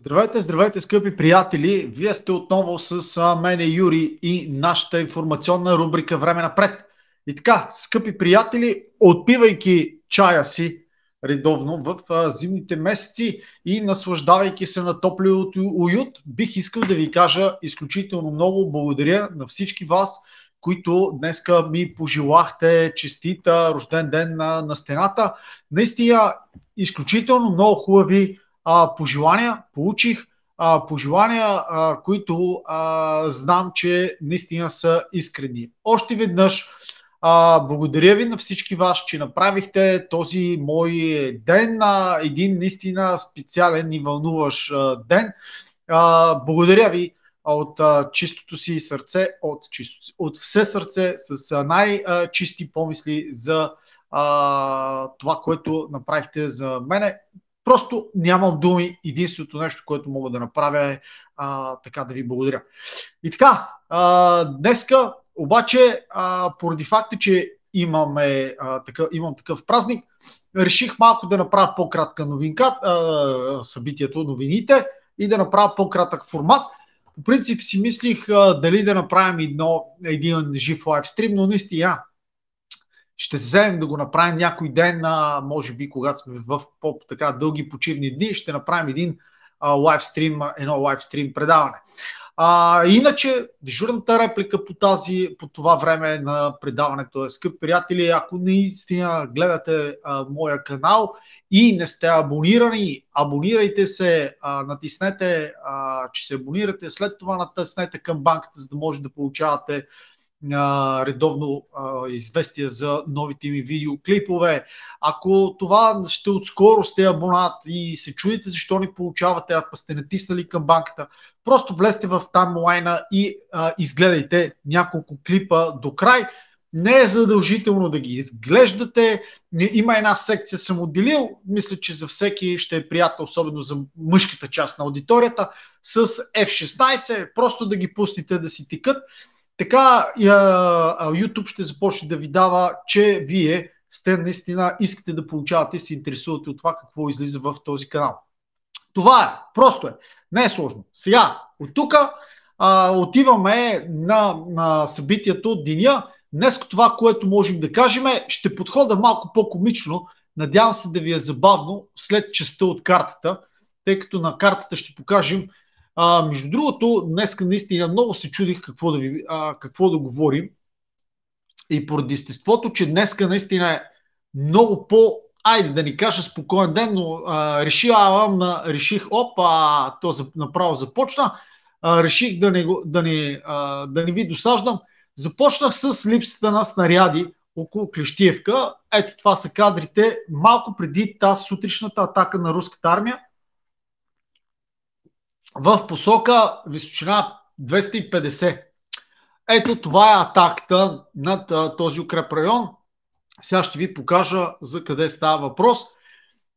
Здравейте, здравейте, скъпи приятели! Вие сте отново с мене Юри и нашата информационна рубрика Време напред. И така, скъпи приятели, отпивайки чая си редовно в зимните месеци и наслаждавайки се на топлият уют, бих искал да ви кажа изключително много благодаря на всички вас, които днеска ми пожелахте честита рожден ден на, на стената. Наистина, изключително много хубави а, пожелания получих, а, пожелания, а, които а, знам, че наистина са искрени. Още веднъж а, благодаря ви на всички вас, че направихте този мой ден, а, един наистина специален и вълнуващ а, ден. А, благодаря ви от а, чистото си сърце, от, чисто, от все сърце, с най-чисти помисли за а, това, което направихте за мене. Просто нямам думи. Единственото нещо, което мога да направя е а, така да ви благодаря. И така, а, днеска обаче, а, поради факта, че имаме, а, такъв, имам такъв празник, реших малко да направя по-кратка новинка, а, събитието, новините и да направя по-кратък формат. По принцип си мислих а, дали да направим едно, един жив лайвстрим, но наистина ще вземем да го направим някой ден, а, може би когато сме в по-така дълги почивни дни, ще направим един лайвстрим, едно лайвстрим предаване. А, иначе, дежурната реплика по, тази, по това време на предаването е, скъпи приятели, ако наистина гледате а, моя канал и не сте абонирани, абонирайте се, а, натиснете, а, че се абонирате, след това натиснете към банката, за да може да получавате редовно известия за новите ми видеоклипове. Ако това ще отскоро сте абонат и се чудите защо не получавате, ако сте натиснали към банката, просто влезте в таймлайна и а, изгледайте няколко клипа до край. Не е задължително да ги изглеждате. Има една секция съм отделил. Мисля, че за всеки ще е приятно, особено за мъжката част на аудиторията, с F16. Просто да ги пуснете да си тикат. Така YouTube ще започне да ви дава, че вие сте наистина искате да получавате и се интересувате от това какво излиза в този канал. Това е, просто е, не е сложно. Сега, от тук отиваме на, на събитието от деня. Днес това, което можем да кажем е, ще подхода малко по-комично. Надявам се да ви е забавно след частта от картата, тъй като на картата ще покажем а, между другото, днес наистина много се чудих какво да, ви, а, какво да говорим. И поради естеството, че днеска наистина е много по, айде да ни кажа спокоен ден, но а, решавам, реших, опа, то за, направо започна, а, реших да не, да, не, а, да не ви досаждам. Започнах с липсата на снаряди около Клещиевка. Ето това са кадрите малко преди тази сутрешната атака на руската армия в посока височина 250. Ето това е атаката над а, този укреп район. Сега ще ви покажа за къде става въпрос.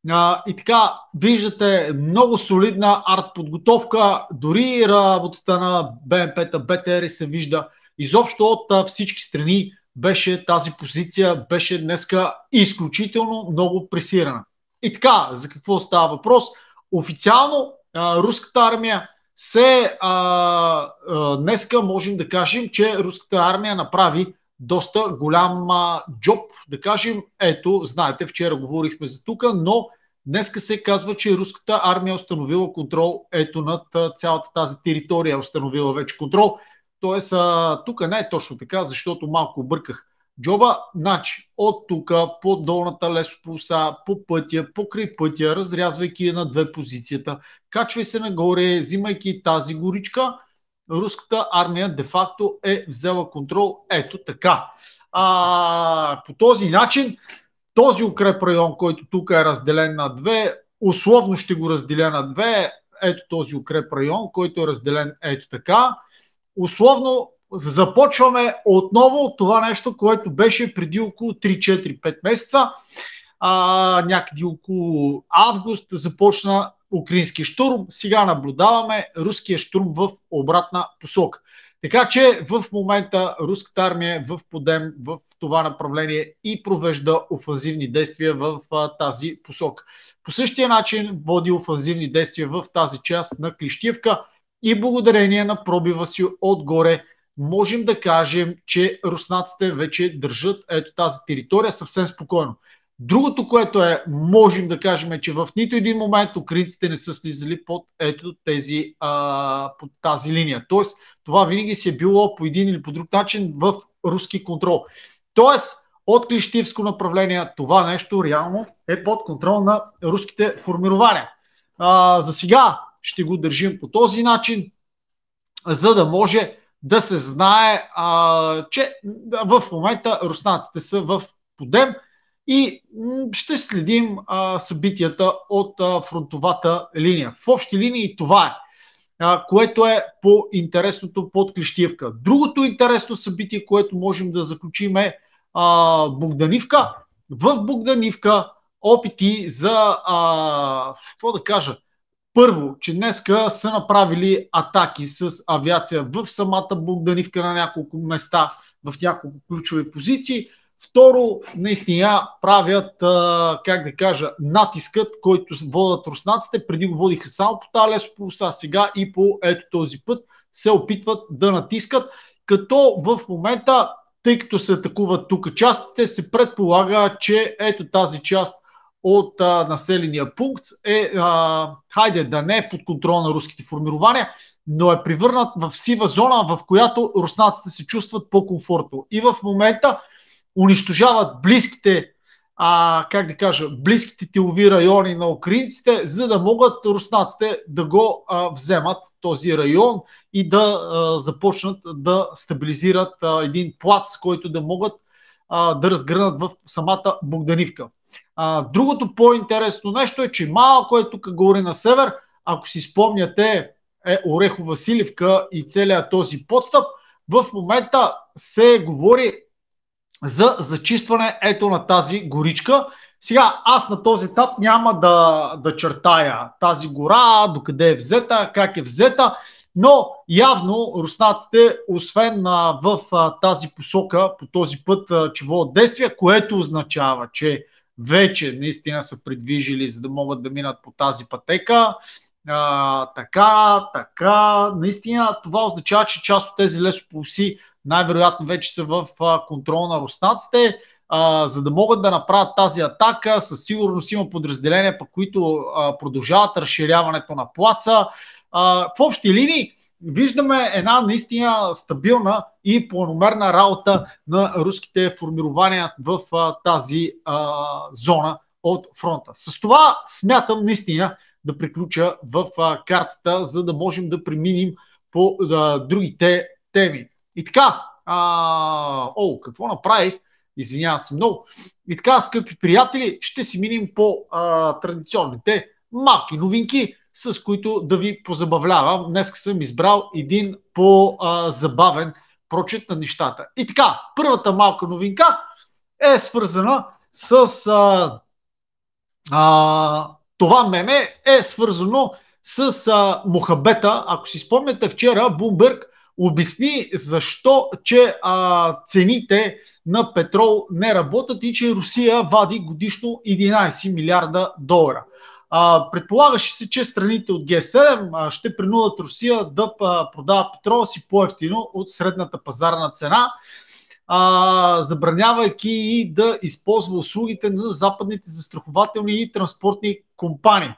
А, и така, виждате много солидна арт подготовка, дори работата на БМП-та, БТР се вижда. Изобщо от а, всички страни беше тази позиция, беше днеска изключително много пресирана. И така, за какво става въпрос? Официално руската армия се а, а, днеска можем да кажем, че руската армия направи доста голям а, джоб. Да кажем, ето, знаете, вчера говорихме за тук, но днеска се казва, че руската армия е установила контрол ето над цялата тази територия, е установила вече контрол. Тоест, тук не е точно така, защото малко обърках Джоба, значи, от тук по долната лесополоса, по пътя, покрай пътя, разрязвайки на две позицията, качвай се нагоре, взимайки тази горичка, руската армия де-факто е взела контрол ето така. А, по този начин, този укреп район, който тук е разделен на две, условно ще го разделя на две, ето този укреп район, който е разделен ето така. Условно започваме отново от това нещо, което беше преди около 3-4-5 месеца. А, някъде около август започна украински штурм. Сега наблюдаваме руския штурм в обратна посока. Така че в момента руската армия е в подем в това направление и провежда офанзивни действия в а, тази посока. По същия начин води офанзивни действия в тази част на Клищиевка и благодарение на пробива си отгоре можем да кажем, че руснаците вече държат ето тази територия съвсем спокойно. Другото, което е, можем да кажем, е, че в нито един момент украинците не са слизали под ето тези, а, под тази линия. Тоест, това винаги си е било по един или по друг начин в руски контрол. Тоест, от Клиштивско направление това нещо реално е под контрол на руските формирования. А, за сега ще го държим по този начин, за да може да се знае, а, че в момента руснаците са в подем и ще следим а, събитията от а, фронтовата линия. В общи линии това е, а, което е по-интересното под Клещиевка. Другото интересно събитие, което можем да заключим е а, Богданивка. В Богданивка опити за, а, какво да кажа, първо, че днеска са направили атаки с авиация в самата Богданивка на няколко места, в няколко ключови позиции. Второ, наистина правят, как да кажа, натискът, който водят руснаците. Преди го водиха само по тази лесополоса, сега и по ето този път се опитват да натискат, като в момента, тъй като се атакуват тук частите, се предполага, че ето тази част от а, населения пункт е, а, хайде да не е под контрол на руските формирования, но е превърнат в сива зона, в която руснаците се чувстват по-комфортно. И в момента унищожават близките, а, как да кажа, близките тилови райони на украинците, за да могат руснаците да го а, вземат този район и да а, започнат да стабилизират а, един плац, който да могат а, да разгърнат в самата Богданивка. А, другото по-интересно нещо е, че малко е тук горе на север, ако си спомняте е Орехо Василивка и целият този подстъп, в момента се говори за зачистване ето на тази горичка. Сега аз на този етап няма да, да чертая тази гора, докъде е взета, как е взета, но явно руснаците, освен в тази посока, по този път, а, действия, което означава, че вече наистина са придвижили, за да могат да минат по тази пътека. А, така, така, наистина това означава, че част от тези лесополоси най-вероятно вече са в контрол на руснаците, а, за да могат да направят тази атака. Със сигурност има подразделения, по които а, продължават разширяването на плаца. А, в общи линии виждаме една наистина стабилна и планомерна работа на руските формирования в а, тази а, зона от фронта. С това смятам наистина да приключа в а, картата, за да можем да преминем по а, другите теми. И така, а, о, какво направих? Извинявам се много. И така, скъпи приятели, ще си минем по а, традиционните малки новинки, с които да ви позабавлявам. Днес съм избрал един по-забавен прочет на нещата. И така, първата малка новинка е свързана с а, а, това меме е свързано с а, Мохабета. Ако си спомняте вчера, Бумбърг обясни защо, че а, цените на петрол не работят и че Русия вади годишно 11 милиарда долара. А, предполагаше се, че страните от Г7 а, ще принудат Русия да а, продава петрола си по-ефтино от средната пазарна цена, а, забранявайки и да използва услугите на западните застрахователни и транспортни компании.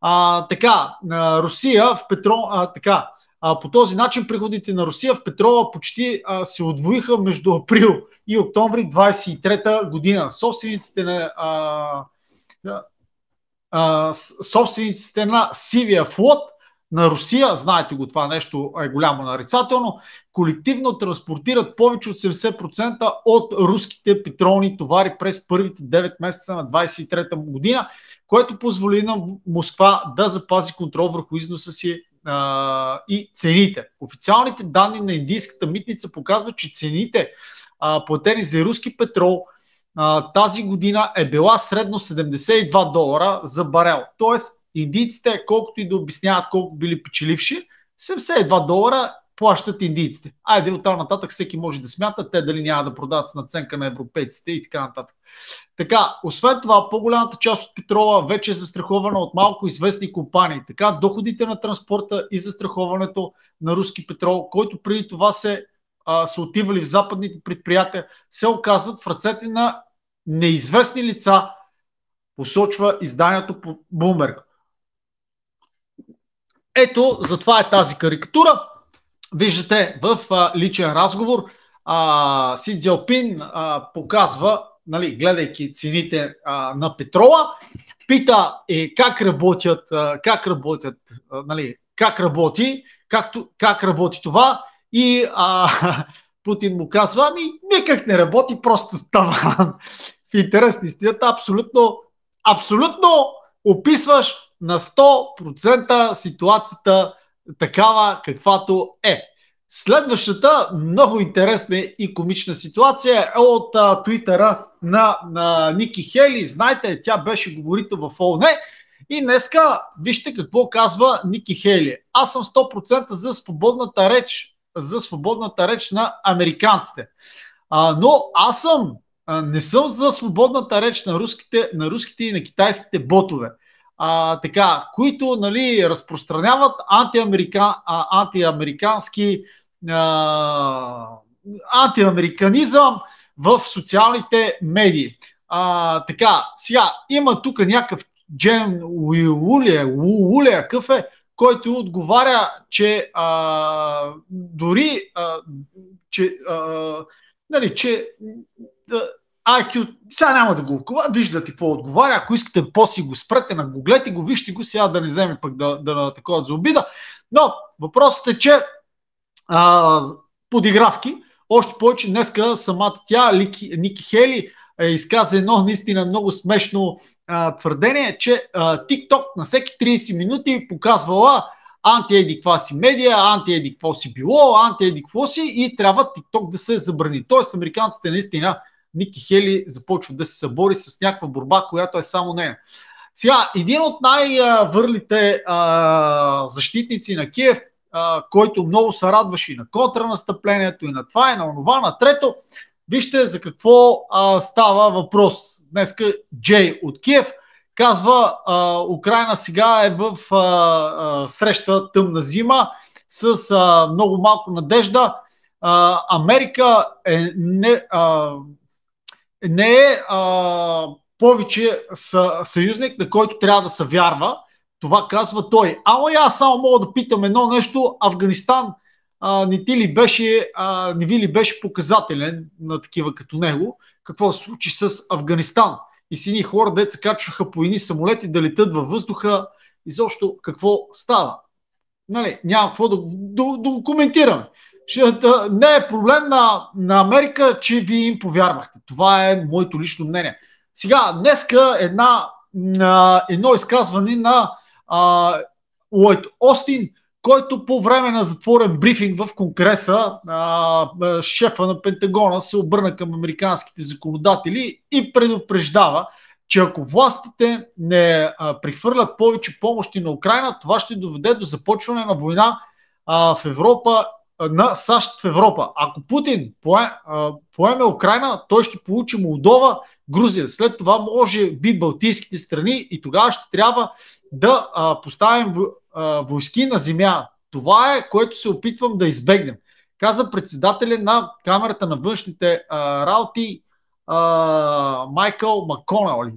А, така, Русия в петрол, а, така, а, по този начин приходите на Русия в петрола почти а, се отвоиха между април и октомври 23 година. Собствениците на а, собствениците на сивия флот на Русия, знаете го това нещо е голямо нарицателно, колективно транспортират повече от 70% от руските петролни товари през първите 9 месеца на 23-та година, което позволи на Москва да запази контрол върху износа си а, и цените. Официалните данни на индийската митница показват, че цените а, платени за руски петрол тази година е била средно 72 долара за барел. Тоест, индийците, колкото и да обясняват колко били печеливши, 72 долара плащат индийците. Айде, от тази нататък всеки може да смята, те дали няма да продават с наценка на европейците и така нататък. Така, освен това, по-голямата част от петрола вече е застрахована от малко известни компании. Така, доходите на транспорта и застраховането на руски петрол, който преди това се, са отивали в западните предприятия, се оказват в ръцете на неизвестни лица, посочва изданието по Bloomberg. Ето, затова е тази карикатура. Виждате в а, личен разговор а, Си Дзелпин а, показва, нали, гледайки цените а, на петрола, пита е, как работят, а, как работят, а, нали, как работи, както, как работи това и а, Путин му казва, ами никак не работи, просто таван. В интерес на истината, абсолютно, абсолютно описваш на 100% ситуацията такава каквато е. Следващата много интересна и комична ситуация е от а, твитъра на, на Ники Хели. Знаете, тя беше говорител в ООН. И днеска вижте какво казва Ники Хейли. Аз съм 100% за свободната реч, за свободната реч на американците. А, но аз съм, не съм за свободната реч на руските, на руските и на китайските ботове а, така, които нали, разпространяват антиамерика, а, антиамерикански а, антиамериканизъм в социалните медии. А, така, сега има тук някакъв Джен Уилулия, Уилулия какъв е, който отговаря, че а, дори, а, че, а, нали, че IQ, сега няма да го виждате какво отговаря, ако искате после го спрете, нагуглете го, вижте го, сега да не вземе пък да, да, да такова за обида. Но въпросът е, че а, подигравки, още повече днеска самата тя, Лики, Ники Хели, е, изказа едно наистина много смешно а, твърдение, че а, TikTok на всеки 30 минути показвала анти си медия, анти си било, анти си и трябва TikTok да се забрани. Тоест, американците наистина Ники Хели започва да се събори с някаква борба, която е само нея. Сега, един от най-върлите а, защитници на Киев, а, който много се радваше и на контранастъплението, и на това, и на онова, на трето, вижте за какво а, става въпрос. Днеска Джей от Киев казва, а, Украина сега е в а, а, среща тъмна зима с а, много малко надежда. А, Америка е не, а, не е а, повече съюзник, на който трябва да се вярва. Това казва той. Ама аз само мога да питам едно нещо. Афганистан а, не, ти ли беше, а, не ви ли беше показателен на такива като него? Какво се случи с Афганистан? И си ни хора, деца качваха по едни самолети да летат във въздуха. Изобщо какво става? Нали, няма какво да, да, да го коментираме не е проблем на, на Америка, че вие им повярвахте. Това е моето лично мнение. Сега, днеска една, едно изказване на а, Лойд Остин, който по време на затворен брифинг в Конгреса, а, шефа на Пентагона се обърна към американските законодатели и предупреждава, че ако властите не а, прихвърлят повече помощи на Украина, това ще доведе до започване на война а, в Европа на САЩ в Европа. Ако Путин поеме Украина, той ще получи Молдова, Грузия. След това може би Балтийските страни и тогава ще трябва да поставим войски на земя. Това е, което се опитвам да избегнем. Каза председателя на Камерата на външните работи Майкъл Маконел,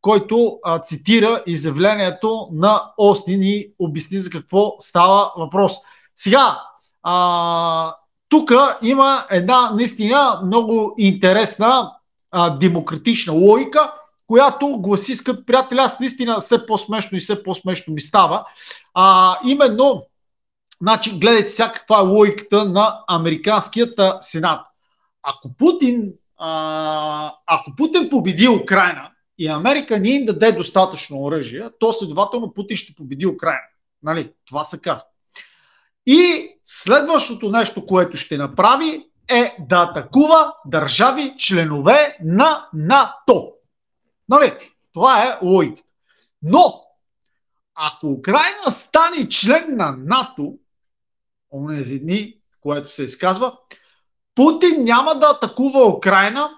който цитира изявлението на Остин и обясни за какво става въпрос. Сега, тук има една наистина много интересна а, демократична логика, която гласи, скъпи приятели, аз наистина все по-смешно и все по-смешно ми става. А, именно, значи, гледайте сега каква е логиката на Американският сенат. Ако Путин, а, ако Путин победи Украина и Америка не им даде достатъчно оръжие, то следователно Путин ще победи Украина. Нали? Това се казва. И следващото нещо, което ще направи е да атакува държави членове на НАТО. Нали? Това е логиката. Но, ако Украина стане член на НАТО, онези дни, което се изказва, Путин няма да атакува Украина,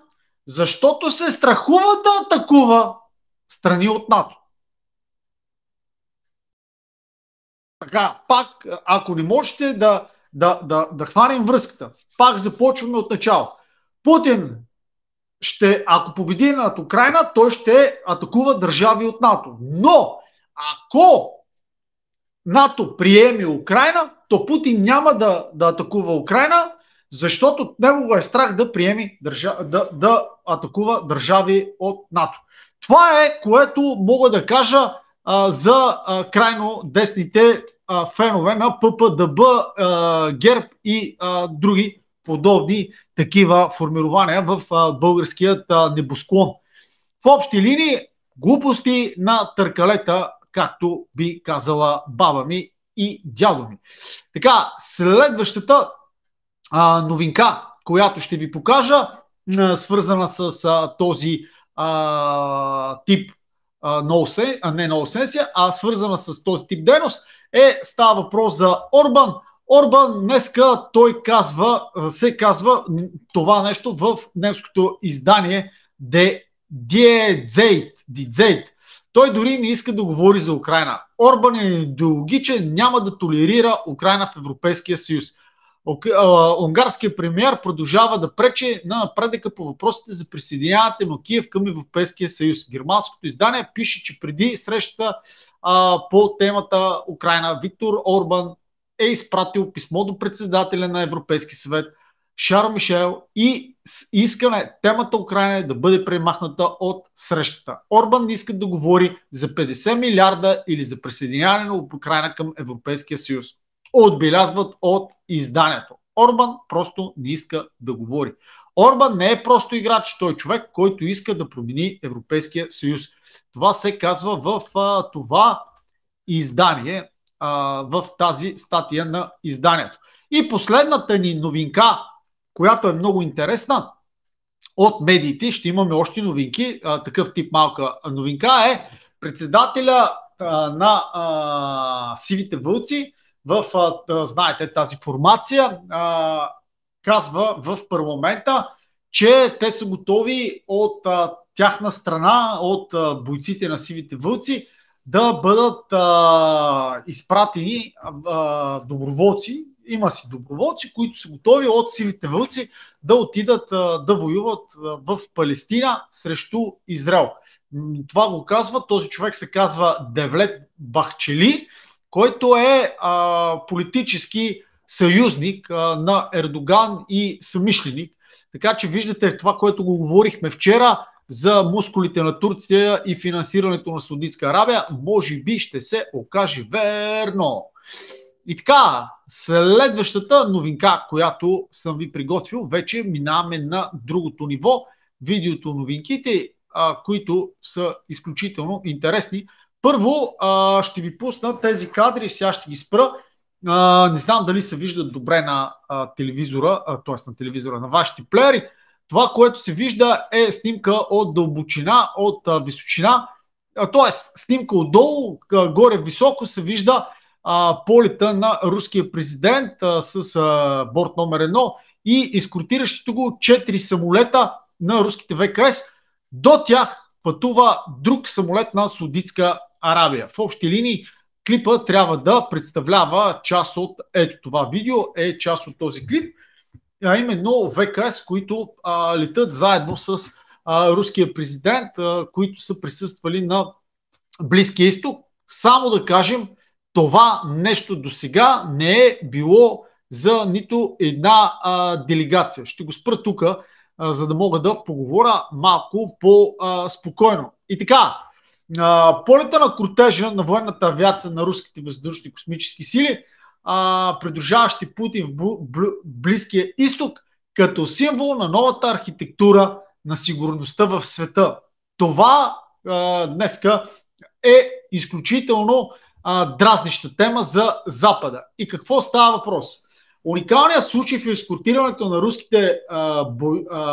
защото се страхува да атакува страни от НАТО. Така, пак, ако не можете да, да, да, да хванем връзката, пак започваме от начало. Путин ще, ако победи над Украина, той ще атакува държави от НАТО. Но, ако НАТО приеме Украина, то Путин няма да, да атакува Украина, защото него е страх да приеме държа, да, да атакува държави от НАТО. Това е, което мога да кажа а, за а, крайно десните фенове на ППДБ, а, ГЕРБ и други подобни такива формирования в българският небосклон. В общи линии глупости на търкалета, както би казала баба ми и дядо ми. Така, следващата новинка, която ще ви покажа, свързана с а, този а, тип а, нонсенсия, а свързана с този тип дейност, е, става въпрос за Орбан. Орбан днеска той казва, се казва това нещо в немското издание De Die Той дори не иска да говори за Украина. Орбан е идеологичен, няма да толерира Украина в Европейския съюз. Унгарският премьер продължава да пречи на напредъка по въпросите за присъединяването на Киев към Европейския съюз. Германското издание пише, че преди срещата по темата Украина Виктор Орбан е изпратил писмо до председателя на Европейски съвет Шар Мишел и искане темата Украина да бъде премахната от срещата. Орбан не иска да говори за 50 милиарда или за присъединяване на Украина към Европейския съюз отбелязват от изданието. Орбан просто не иска да говори. Орбан не е просто играч, той е човек, който иска да промени Европейския съюз. Това се казва в а, това издание, а, в тази статия на изданието. И последната ни новинка, която е много интересна, от медиите ще имаме още новинки. А, такъв тип малка новинка е председателя а, на а, Сивите вълци в, знаете, тази формация, казва в парламента, че те са готови от тяхна страна, от бойците на сивите вълци, да бъдат изпратени а, доброволци. Има си доброволци, които са готови от сивите вълци да отидат да воюват в Палестина срещу Израел. Това го казва, този човек се казва Девлет Бахчели който е а, политически съюзник а, на Ердоган и съмишленик. Така че виждате това, което го говорихме вчера за мускулите на Турция и финансирането на Саудитска Арабия, може би ще се окаже верно. И така, следващата новинка, която съм ви приготвил, вече минаваме на другото ниво. Видеото новинките, а, които са изключително интересни. Първо а, ще ви пусна тези кадри, сега ще ги спра. А, не знам дали се виждат добре на а, телевизора, т.е. на телевизора, на вашите плеери. Това, което се вижда е снимка от дълбочина, от а, височина, т.е. снимка отдолу, горе високо се вижда а, полета на руския президент а, с а, борт номер 1 и изкортиращите го 4 самолета на руските ВКС. До тях пътува друг самолет на Судитска Арабия. В общи линии клипа трябва да представлява част от ето това видео, е част от този клип, а именно ВКС, които а, летат заедно с а, руския президент, а, които са присъствали на Близкия изток. Само да кажем, това нещо до сега не е било за нито една а, делегация. Ще го спра тук, за да мога да поговоря малко по-спокойно. И така, полета на кортежа на военната авиация на руските въздушни космически сили, а, придружаващи Путин в Близкия изток, като символ на новата архитектура на сигурността в света. Това а, днеска е изключително а, дразнища тема за Запада. И какво става въпрос? Уникалният случай в ескортирането на руските а, бо, а,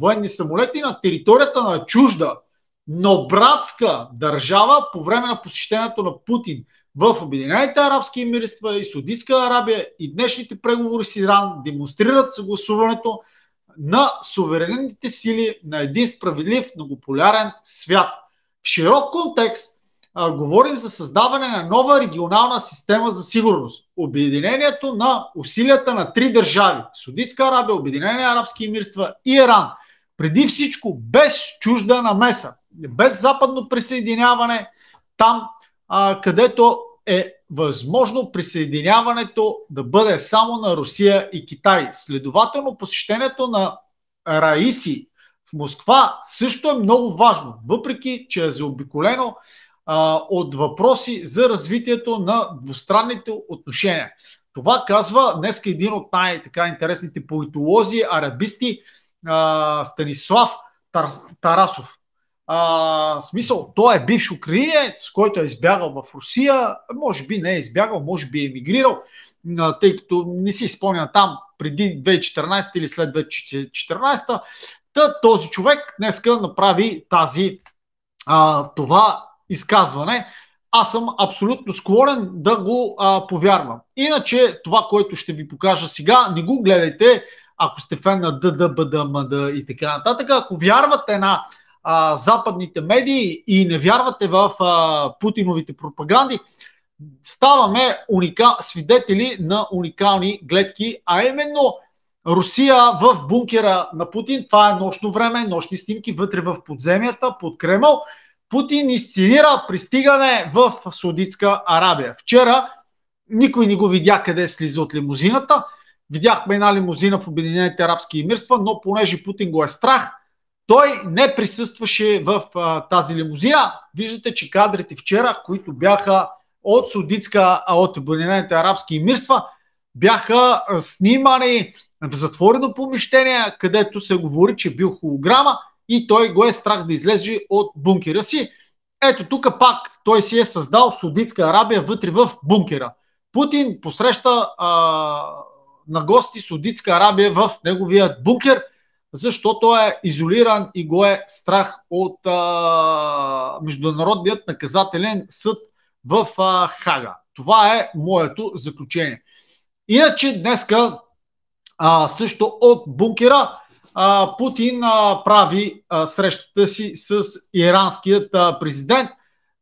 военни самолети на територията на чужда но братска държава по време на посещението на Путин в Обединените арабски емирства и Судитска Арабия и днешните преговори с Иран демонстрират съгласуването на суверенните сили на един справедлив многополярен свят. В широк контекст а, говорим за създаване на нова регионална система за сигурност. Обединението на усилията на три държави Судитска Арабия, Обединени арабски емирства и Иран. Преди всичко без чужда намеса, без западно присъединяване там, а, където е възможно присъединяването да бъде само на Русия и Китай. Следователно, посещението на Раиси в Москва също е много важно, въпреки че е заобиколено а, от въпроси за развитието на двустранните отношения. Това казва днес един от най-интересните политолози, арабисти, а, Станислав Тар, Тарасов. А, смисъл, той е бивш украинец, който е избягал в Русия, може би не е избягал, може би е емигрирал, тъй като не си спомня там преди 2014 или след 2014. Та този човек днеска направи тази, а, това изказване. Аз съм абсолютно склонен да го а, повярвам. Иначе това, което ще ви покажа сега, не го гледайте, ако сте фен на ДДБДМД и така нататък. Ако вярвате на а, западните медии и не вярвате в а, Путиновите пропаганди, ставаме уника, свидетели на уникални гледки, а именно Русия в бункера на Путин. Това е нощно време, нощни снимки вътре в подземията под Кремъл. Путин изценира пристигане в Саудитска Арабия. Вчера никой не го видя къде слиза от лимузината. Видяхме една лимузина в Обединените арабски емирства, но понеже Путин го е страх, той не присъстваше в а, тази лимузина. Виждате, че кадрите вчера, които бяха от Судитска, а от Обединените арабски емирства, бяха снимани в затворено помещение, където се говори, че бил холограма и той го е страх да излезе от бункера си. Ето тук пак той си е създал Судитска Арабия вътре в бункера. Путин посреща а, на гости Судитска Арабия в неговия бункер – защото е изолиран и го е страх от а, Международният наказателен съд в а, Хага. Това е моето заключение. Иначе днеска а, също от бункера а, Путин а, прави а, срещата си с иранският а, президент.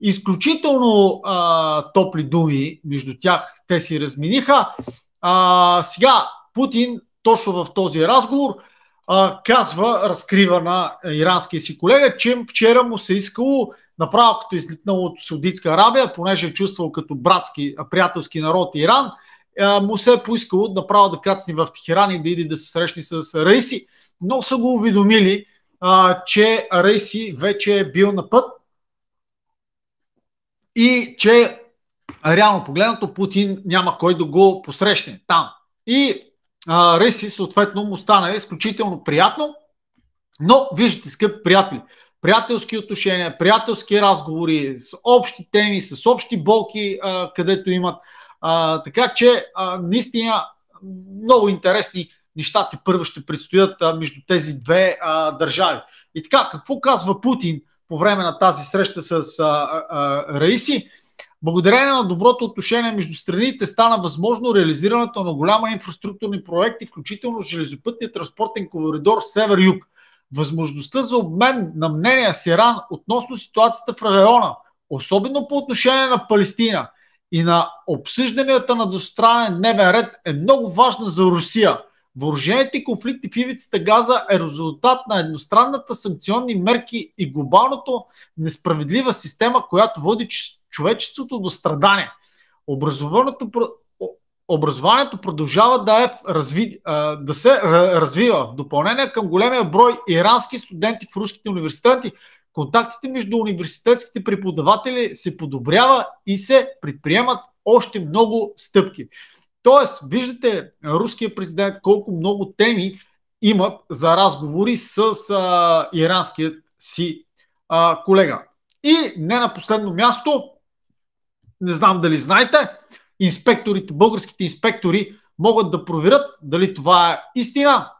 Изключително а, топли думи между тях те си разминиха. А, сега Путин точно в този разговор а, казва, разкрива на иранския си колега, че вчера му се искало, направо като излитнал от Саудитска Арабия, понеже е чувствал като братски, приятелски народ Иран, му се е поискало направо да кацни в Тихеран и да иде да се срещне с Рейси, но са го уведомили, а, че Рейси вече е бил на път и че реално погледнато Путин няма кой да го посрещне там. И а, съответно му стана изключително приятно, но виждате, скъпи приятели, приятелски отношения, приятелски разговори с общи теми, с общи болки, а, където имат. А, така че а, наистина много интересни неща те първо ще предстоят а, между тези две а, държави. И така, какво казва Путин по време на тази среща с а, а, Раиси? Благодарение на доброто отношение между страните стана възможно реализирането на голяма инфраструктурни проекти, включително железопътния транспортен коридор Север-Юг. Възможността за обмен на мнения с Иран относно ситуацията в района, особено по отношение на Палестина и на обсъжданията на двустранен дневен ред е много важна за Русия. Въоръжените конфликти в ивицата Газа е резултат на едностранната санкционни мерки и глобалното несправедлива система, която води човечеството до страдание. Образованието, образованието продължава да, е разви, да се развива. Допълнение към големия брой ирански студенти в руските университети, контактите между университетските преподаватели се подобрява и се предприемат още много стъпки. Тоест, виждате руския президент колко много теми имат за разговори с а, иранският си а, колега. И не на последно място, не знам дали знаете, инспекторите, българските инспектори могат да проверят дали това е истина.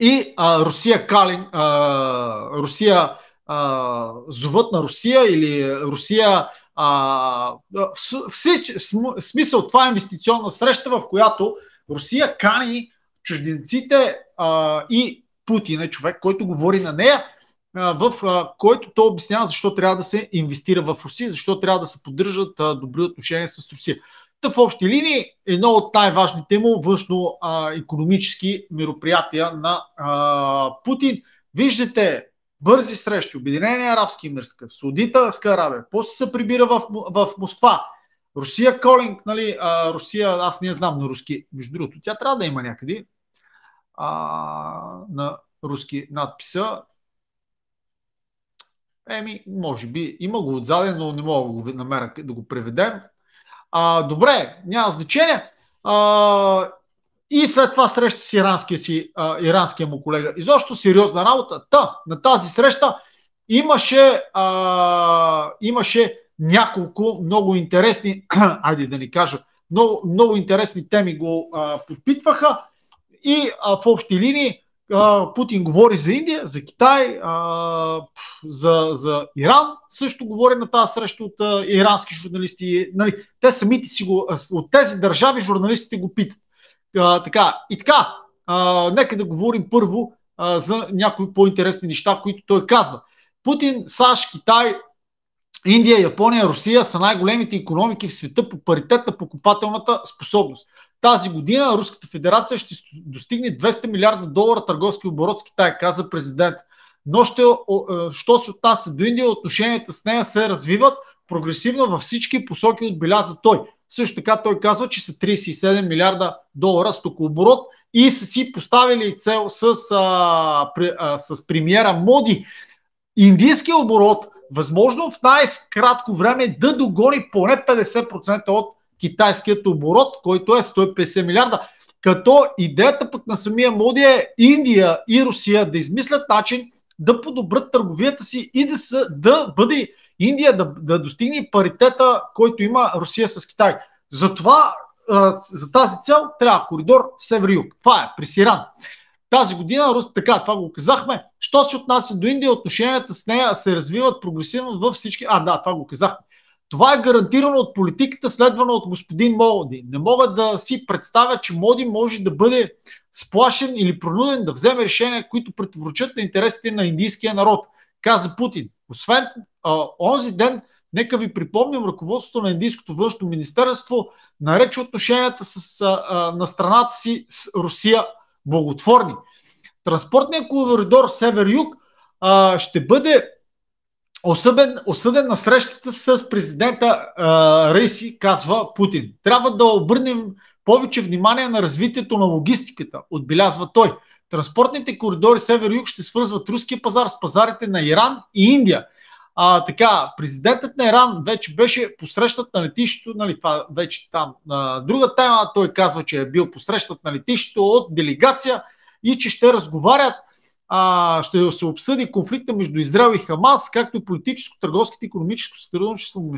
И а, Русия Калин, а, Русия а, зоват на Русия или Русия. А, в, в, в смисъл това е инвестиционна среща, в която Русия кани чужденците а, и Путин е човек, който говори на нея, в който той обяснява защо трябва да се инвестира в Русия, защо трябва да се поддържат добри отношения с Русия. Та в общи линии едно от най-важните му външно-економически мероприятия на Путин. Виждате бързи срещи, Обединения арабски емирства, Саудитска Арабия, после се прибира в, в Москва. Русия Колинг, нали, а, Русия, аз не знам на руски, между другото, тя трябва да има някъде а, на руски надписа. Еми, може би има го отзаде, но не мога да го намеря да го преведем. А, добре, няма значение. А, и след това среща с иранския, си, а, иранския му колега. Изобщо сериозна работа. Та, на тази среща имаше, а, имаше няколко много интересни, айде да ни кажа, много, много интересни теми го а, подпитваха и а, в общи линии Путин говори за Индия, за Китай, за, за Иран, също говори на тази среща от ирански журналисти. Нали, те самите си го, от тези държави журналистите го питат. Така, и така, нека да говорим първо за някои по-интересни неща, които той казва. Путин, САЩ, Китай, Индия, Япония, Русия са най-големите економики в света по паритет на покупателната способност. Тази година Руската федерация ще достигне 200 милиарда долара търговски оборот с Китай, каза президент. Но ще, що се отнася до Индия, отношенията с нея се развиват прогресивно във всички посоки, отбеляза той. Също така той казва, че са 37 милиарда долара стокооборот и са си поставили цел с, а, при, а, с премиера Моди. Индийския оборот, възможно в най-кратко време да догони поне 50% от китайският оборот, който е 150 милиарда. Като идеята пък на самия Моди е Индия и Русия да измислят начин да подобрат търговията си и да, са, да бъде Индия да, да достигне паритета, който има Русия с Китай. Затова за тази цел трябва коридор север-юг. Това е при Сиран. Тази година, така, това го казахме. Що се отнася до Индия, отношенията с нея се развиват прогресивно във всички. А, да, това го казахме. Това е гарантирано от политиката, следвана от господин Моди. Не мога да си представя, че Моди може да бъде сплашен или пронуден да вземе решения, които противоречат на интересите на индийския народ, каза Путин. Освен а, онзи ден, нека ви припомним, ръководството на Индийското външно министерство нарече отношенията с, а, на страната си с Русия благотворни. Транспортният коридор Север-Юг ще бъде осъден, осъден на срещата с президента а, Рейси, казва Путин. Трябва да обърнем повече внимание на развитието на логистиката, отбелязва той. Транспортните коридори Север-Юг ще свързват руския пазар с пазарите на Иран и Индия. А, така, президентът на Иран вече беше посрещат на летището, нали, това вече там на друга тема, той казва, че е бил посрещат на летището от делегация и че ще разговарят а, ще се обсъди конфликта между Израел и Хамас, както и политическо, търговското и економическо сътрудничество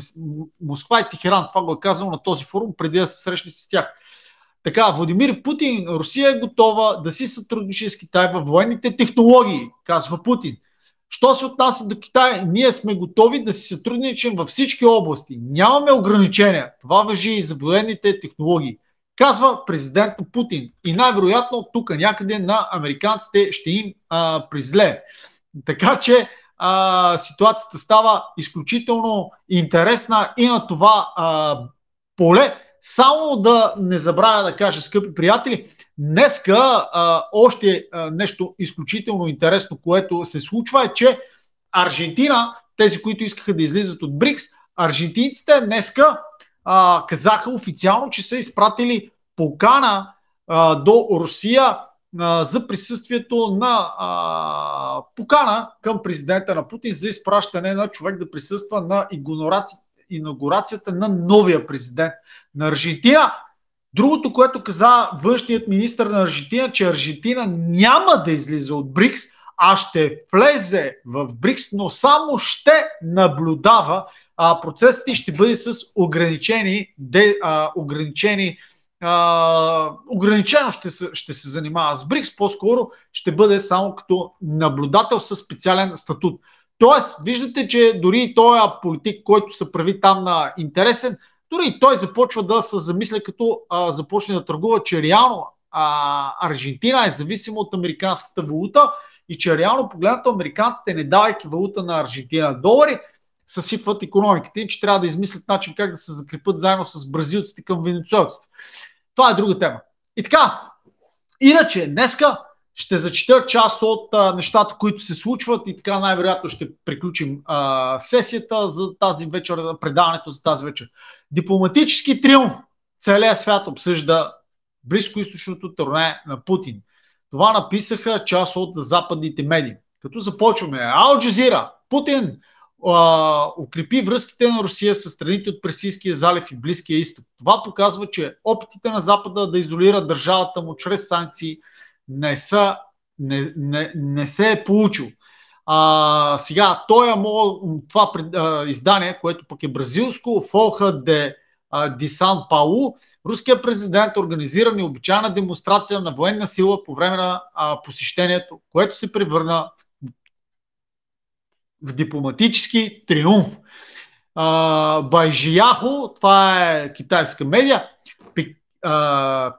Москва и Тихеран. Това го е казал на този форум, преди да се срещне с тях. Така, Владимир Путин, Русия е готова да си сътрудничи с Китай във военните технологии, казва Путин. Що се отнася до Китай, ние сме готови да си сътрудничим във всички области. Нямаме ограничения. Това въжи и за военните технологии казва президент Путин. И най-вероятно тук някъде на американците ще им а, призле. Така че а, ситуацията става изключително интересна и на това а, поле. Само да не забравя да кажа, скъпи приятели, днеска а, още а, нещо изключително интересно, което се случва е, че Аржентина, тези, които искаха да излизат от БРИКС, аржентинците днеска а, казаха официално, че са изпратили покана а, до Русия а, за присъствието на а, покана към президента на Путин за изпращане на човек да присъства на инаугурацията на новия президент на Аржентина. Другото, което каза външният министр на Аржентина, че Аржентина няма да излиза от БРИКС, а ще влезе в БРИКС, но само ще наблюдава а, процесите ще бъде с ограничени, де, а, ограничени а, ограничено ще се, ще се занимава с БРИКС, по-скоро ще бъде само като наблюдател с специален статут. Тоест, виждате, че дори този политик, който се прави там на интересен, дори той започва да се замисля, като а, започне да търгува, че реално а, Аржентина е зависима от американската валута и че реално погледнато американците, не давайки валута на Аржентина долари, съсипват економиката и че трябва да измислят начин как да се закрепят заедно с бразилците към венецуелците. Това е друга тема. И така, иначе, днеска ще зачита част от а, нещата, които се случват и така най-вероятно ще приключим а, сесията за тази вечер, предаването за тази вечер. Дипломатически триумф. Целият свят обсъжда близкоисточното турне на Путин. Това написаха част от западните медии. Като започваме. Ал Джазира. Путин укрепи връзките на Русия с страните от Персийския залив и Близкия изток. Това показва, че опитите на Запада да изолира държавата му чрез санкции не, са, не, не, не се е получил. А, сега, той е това а, издание, което пък е бразилско, Фолха де Дисан Паулу, руският президент организира необичайна демонстрация на военна сила по време на а, посещението, което се превърна в дипломатически триумф. Байжияхо, това е китайска медия,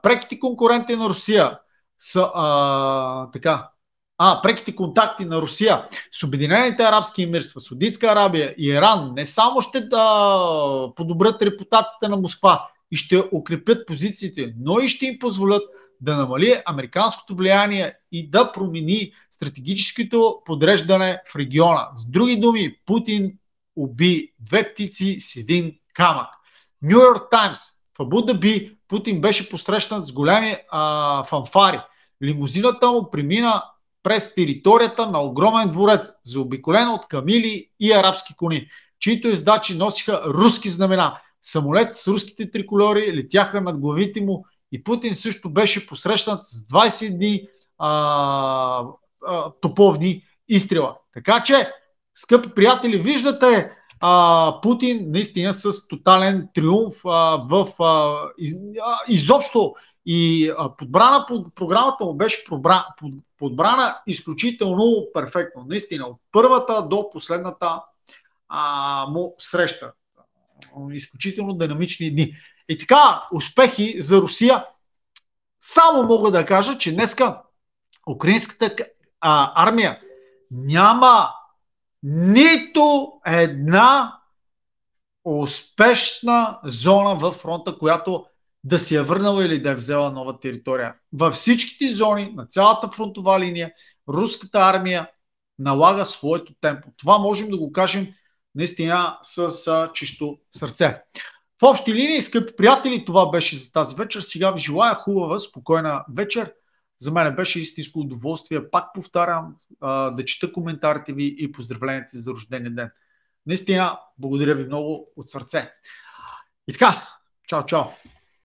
преките конкуренти на Русия са а, така, а, преките контакти на Русия с Обединените арабски емирства, Судитска Арабия и Иран не само ще да подобрят репутацията на Москва и ще укрепят позициите, но и ще им позволят да намали американското влияние и да промени стратегическото подреждане в региона. С други думи, Путин уби две птици с един камък. Нью Йорк Таймс в Абу Путин беше посрещнат с големи а, фанфари. Лимузината му премина през територията на огромен дворец, заобиколен от камили и арабски кони, чието издачи носиха руски знамена. Самолет с руските триколори летяха над главите му и Путин също беше посрещнат с 21 а, а, топовни изстрела. Така че, скъпи приятели, виждате а, Путин наистина с тотален триумф а, в а, из, а, изобщо и подбрана под програмата му беше подбрана, под, подбрана изключително перфектно. Наистина, от първата до последната а, му среща. Изключително динамични дни. И така, успехи за Русия. Само мога да кажа, че днеска украинската а, армия няма нито една успешна зона във фронта, която да си е върнала или да е взела нова територия. Във всичките зони на цялата фронтова линия руската армия налага своето темпо. Това можем да го кажем наистина с а, чисто сърце. В общи линии, скъпи приятели, това беше за тази вечер. Сега ви желая хубава, спокойна вечер. За мен беше истинско удоволствие. Пак повтарям да чета коментарите ви и поздравленията за рождения ден. Наистина, благодаря ви много от сърце. И така, чао, чао!